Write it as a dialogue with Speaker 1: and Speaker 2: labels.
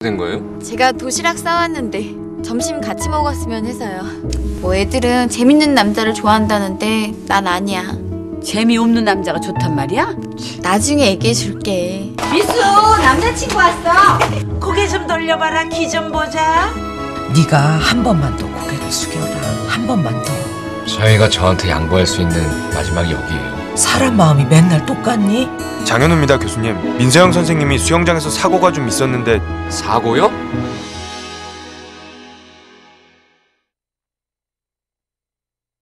Speaker 1: 된 거예요?
Speaker 2: 제가 도시락 싸왔는데 점심 같이 먹었으면 해서요. 뭐 애들은 재밌는 남자를 좋아한다는데 난 아니야.
Speaker 3: 재미없는 남자가 좋단 말이야?
Speaker 2: 나중에 얘기해 줄게.
Speaker 3: 미수 남자친구 왔어.
Speaker 4: 고개 좀 돌려봐라 기 좀 보자
Speaker 5: 네가 한 번만 더 고개를 숙여라. 한 번만 더.
Speaker 1: 저희가 저한테 양보할 수 있는 마지막이 여기예요.
Speaker 5: 사람 마음이 맨날 똑같니?
Speaker 6: 장현우입니다 교수님 민세영 선생님이 수영장에서 사고가 좀 있었는데
Speaker 1: 사고요?